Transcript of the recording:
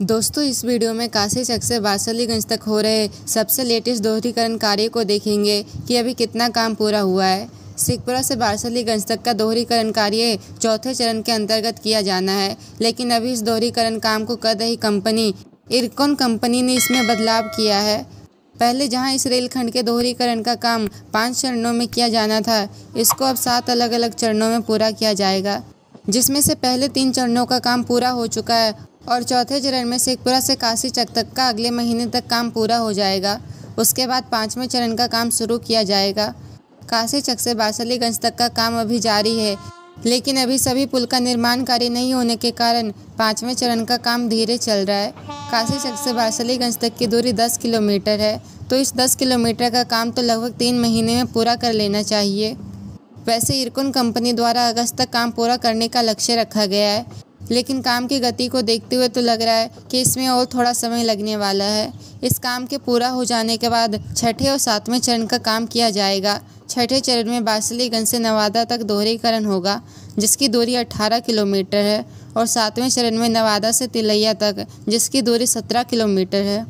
दोस्तों, इस वीडियो में काशी चक से बासलीगंज तक हो रहे सबसे लेटेस्ट दोहरीकरण कार्य को देखेंगे कि अभी कितना काम पूरा हुआ है। सिखपुरा से बारसलीगंज तक का दोहरीकरण कार्य चौथे चरण के अंतर्गत किया जाना है, लेकिन अभी इस दोहरीकरण काम को कर रही कंपनी, इरकॉन कंपनी ने इसमें बदलाव किया है। पहले जहाँ इस रेलखंड के दोहरीकरण का काम पाँच चरणों में किया जाना था, इसको अब सात अलग अलग चरणों में पूरा किया जाएगा, जिसमें से पहले तीन चरणों का काम पूरा हो चुका है और चौथे चरण में शेखपुरा से काशी चक तक का अगले महीने तक काम पूरा हो जाएगा। उसके बाद पाँचवें चरण का काम शुरू किया जाएगा। काशी चक से बासलीगंज तक का काम अभी जारी है, लेकिन अभी सभी पुल का निर्माण कार्य नहीं होने के कारण पाँचवें चरण का काम धीरे चल रहा है। काशी चक से बासलीगंज तक की दूरी 10 किलोमीटर है तो इस 10 किलोमीटर का काम तो लगभग तीन महीने में पूरा कर लेना चाहिए। वैसे इरकुन कंपनी द्वारा अगस्त तक काम पूरा करने का लक्ष्य रखा गया है। लेकिन काम की गति को देखते हुए तो लग रहा है कि इसमें और थोड़ा समय लगने वाला है। इस काम के पूरा हो जाने के बाद छठे और सातवें चरण का काम किया जाएगा। छठे चरण में बासलीगंज से नवादा तक दोहरीकरण होगा, जिसकी दूरी 18 किलोमीटर है, और सातवें चरण में नवादा से तिलैया तक, जिसकी दूरी 17 किलोमीटर है।